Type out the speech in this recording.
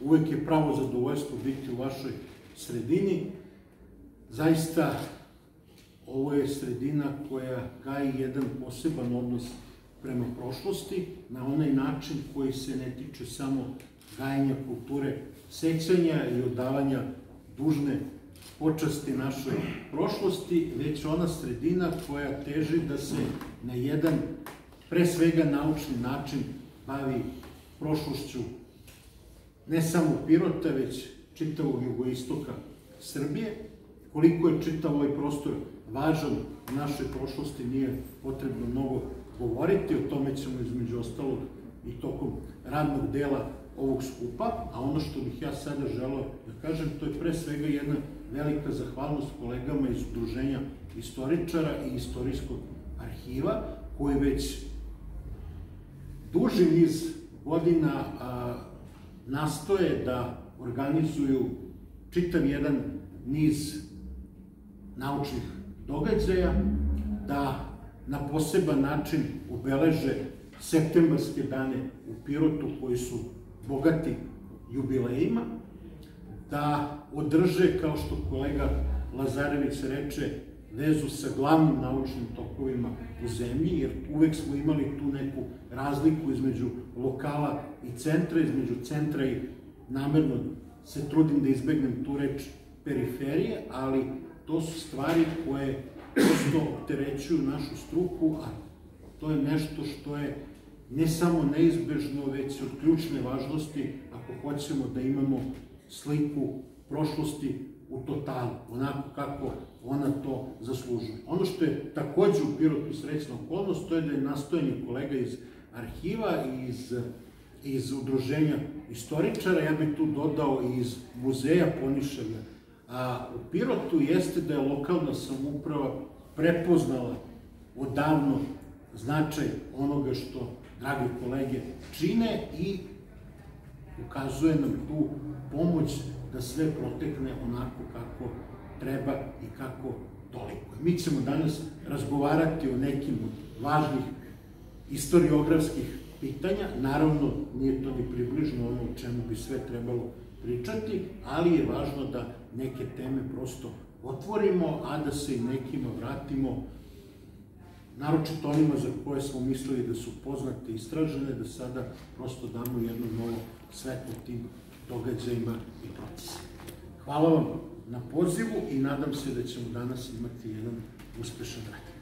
Uvek je pravo zadovoljstvo biti u vašoj sredini. Zaista, ovo je sredina koja gaji jedan poseban odnos prema prošlosti, na onaj način koji se ne tiče samo gajenja kulture sećanja i odavanja dužne počasti našoj prošlosti, već ona sredina koja teži da se na jedan, pre svega naučni način, bavi prošlošću ne samo Pirota, već čitavog jugoistoka Srbije. Koliko je čitav ovaj prostor važan u našoj prošlosti, nije potrebno mnogo govoriti, o tome ćemo između ostalog i tokom radnog dela ovog skupa, a ono što bih ja sada želeo da kažem, to je pre svega jedna velika zahvalnost kolegama iz Udruženja istoričara i istorijskog arhiva, koji već duži niz godina a, nastoje da organizuju čitav jedan niz naučnih događaja, da na poseban način obeleže septembarske dane u Pirotu koji su bogati jubilejima, da održe, kao što kolega Lazarević reče, vezu sa glavnim naučnim tokovima u zemlji, jer uvek smo imali tu neku razliku između lokala i centra, između centra i namerno se trudim da izbegnem tu reč periferije, ali to su stvari koje prosto opterećuju našu struku, a to je nešto što je ne samo neizbežno, već od ključne važnosti ako hoćemo da imamo sliku prošlosti u totalu, onako kako ona to zaslužuje. Ono što je takođe u Pirotu srećna okolnost, to je da je nastojanje kolega iz arhiva i iz, iz udruženja istoričara, ja bih tu dodao i iz muzeja Poniševlja. A u Pirotu jeste da je lokalna samuprava prepoznala odavno značaj onoga što dragi kolege čine i ukazuje nam tu pomoć da sve protekne onako kako treba i kako toliko. Mi ćemo danas razgovarati o nekim od važnih istoriografskih pitanja, naravno nije to ni približno ono o čemu bi sve trebalo pričati, ali je važno da neke teme prosto otvorimo, a da se i nekima vratimo, naročito onima za koje smo mislili da su poznate i istražene, da sada prosto damo jedno novo svetlo tim događajima i procesima. Hvala vam na pozivu i nadam se da ćemo danas imati jedan uspešan rad.